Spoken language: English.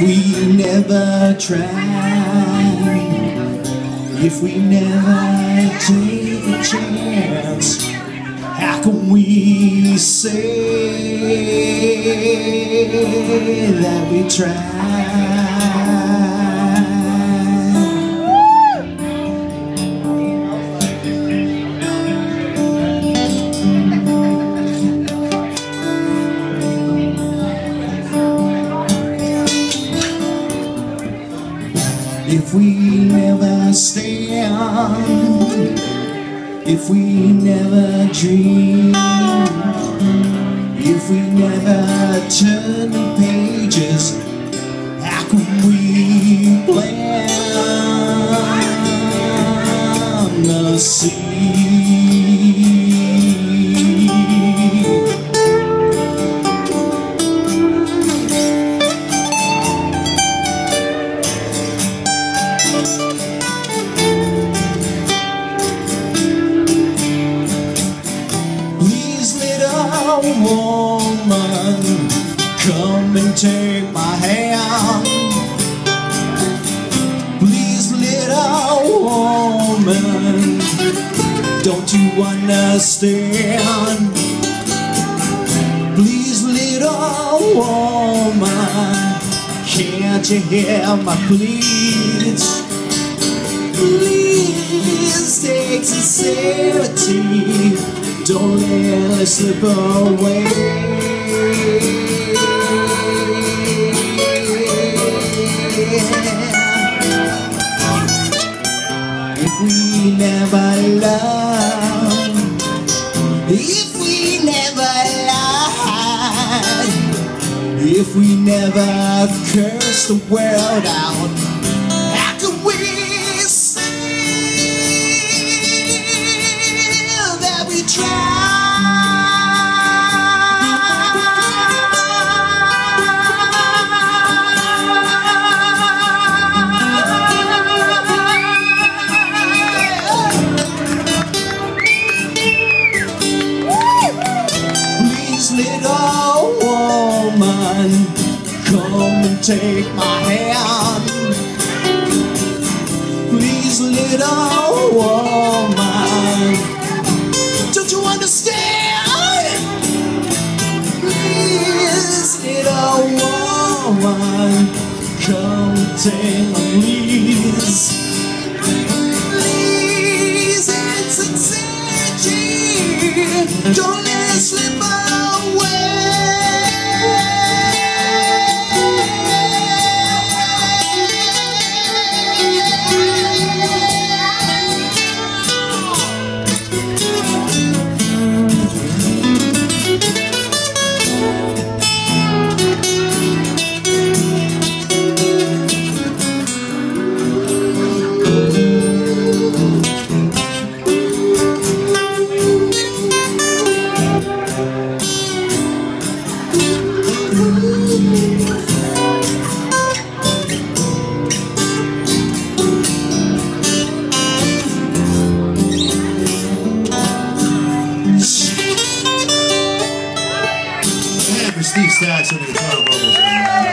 if we never try, if we never take a chance, how can we say that we tried? If we never stand, if we never dream, if we never turn the pages, how can we woman, come and take my hand. Please, little woman, don't you understand? Please, little woman, can't you hear my pleas? Please take sincerity. Don't let it slip away. If we never love, if we never lie, if we never curse the world out, woman, come and take my hand. Please, little woman, don't you understand? Please, little woman, come and take my please. Please, it's a Don't Steve Stacks on the guitar vocals.